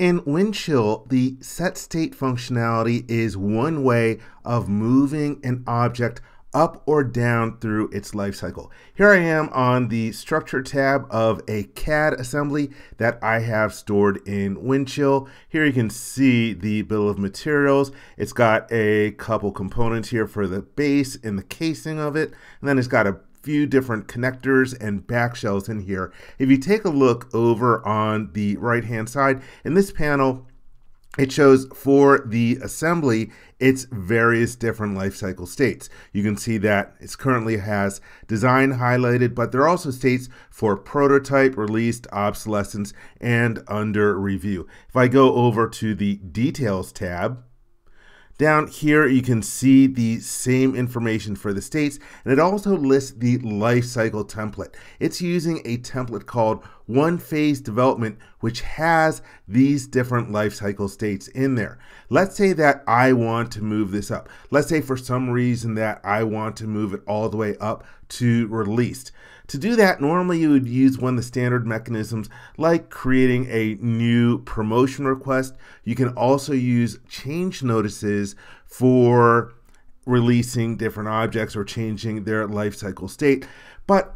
In Windchill, the set state functionality is one way of moving an object up or down through its life cycle. Here I am on the structure tab of a CAD assembly that I have stored in Windchill. Here you can see the bill of materials. It's got a couple components here for the base and the casing of it, and then it's got a few different connectors and back shells in here. If you take a look over on the right hand side, in this panel, it shows for the assembly its various different life cycle states. You can see that it currently has design highlighted, but there are also states for prototype, released, obsolescence, and under review. If I go over to the details tab, down here, you can see the same information for the states, and it also lists the life cycle template. It's using a template called One Phase Development, which has these different life cycle states in there. Let's say that I want to move this up. Let's say for some reason that I want to move it all the way up to released. To do that, normally you would use one of the standard mechanisms like creating a new promotion request. You can also use change notices for releasing different objects or changing their life cycle state. But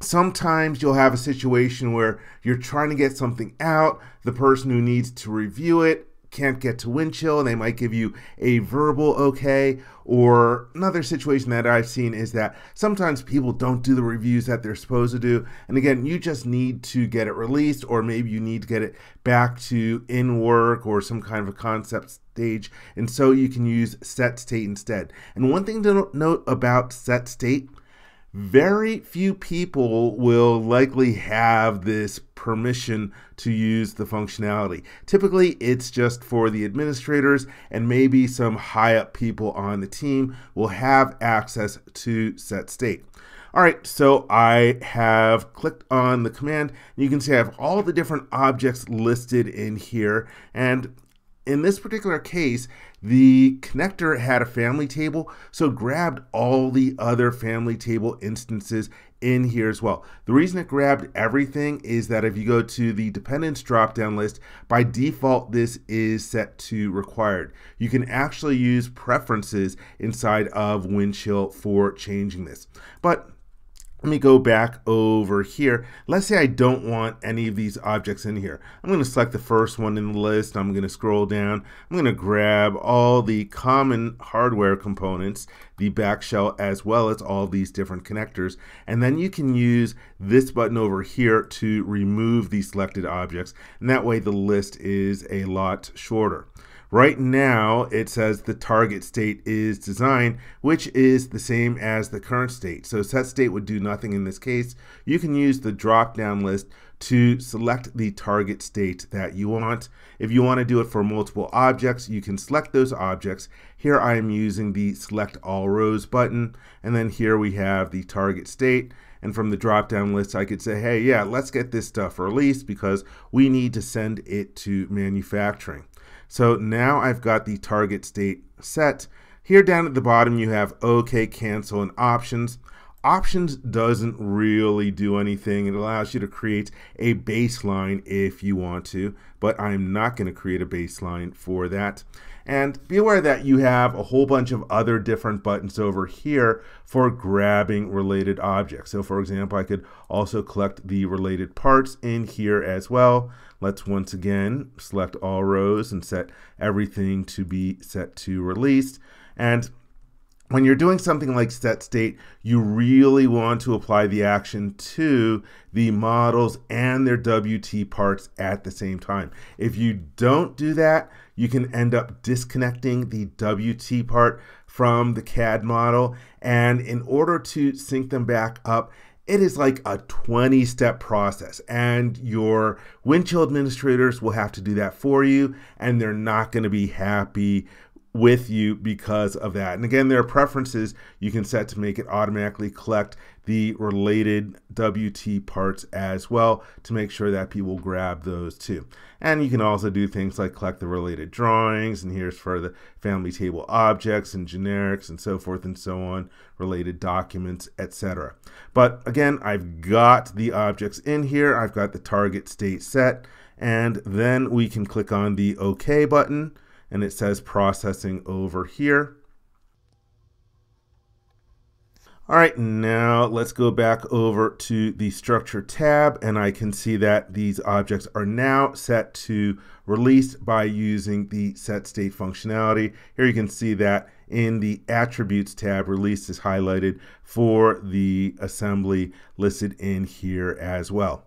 sometimes you'll have a situation where you're trying to get something out, the person who needs to review it can't get to Windchill and they might give you a verbal okay. Or another situation that I've seen is that sometimes people don't do the reviews that they're supposed to do. And again, you just need to get it released, or maybe you need to get it back to in work or some kind of a concept stage. And so you can use set state instead. And one thing to note about set state very few people will likely have this permission to use the functionality. Typically, it's just for the administrators and maybe some high up people on the team will have access to set state. All right, so I have clicked on the command. You can see I have all the different objects listed in here. And in this particular case, the connector had a family table, so grabbed all the other family table instances in here as well. The reason it grabbed everything is that if you go to the dependents drop down list, by default, this is set to required. You can actually use preferences inside of Windchill for changing this. But let me go back over here. Let's say I don't want any of these objects in here. I'm going to select the first one in the list. I'm going to scroll down. I'm going to grab all the common hardware components, the back shell, as well as all these different connectors. And then you can use this button over here to remove the selected objects. And that way the list is a lot shorter. Right now, it says the target state is design, which is the same as the current state. So set state would do nothing in this case. You can use the drop down list to select the target state that you want. If you want to do it for multiple objects, you can select those objects. Here I am using the select all rows button. And then here we have the target state. And from the drop down list, I could say, hey, yeah, let's get this stuff released because we need to send it to manufacturing. So now I've got the target state set. Here down at the bottom, you have OK, cancel, and options. Options doesn't really do anything. It allows you to create a baseline if you want to, but I'm not going to create a baseline for that. And be aware that you have a whole bunch of other different buttons over here for grabbing related objects. So for example, I could also collect the related parts in here as well. Let's once again select all rows and set everything to be set to released. And when you're doing something like set state, you really want to apply the action to the models and their WT parts at the same time. If you don't do that, you can end up disconnecting the WT part from the CAD model. And in order to sync them back up, it is like a 20 step process and your Windchill administrators will have to do that for you and they're not going to be happy with you because of that. And again, there are preferences you can set to make it automatically collect the related WT parts as well to make sure that people grab those too. And you can also do things like collect the related drawings, and here's for the family table objects and generics and so forth and so on, related documents, etc. But again, I've got the objects in here. I've got the target state set And then we can click on the OK button and it says processing over here. All right, now let's go back over to the structure tab and I can see that these objects are now set to release by using the set state functionality. Here you can see that in the attributes tab, release is highlighted for the assembly listed in here as well.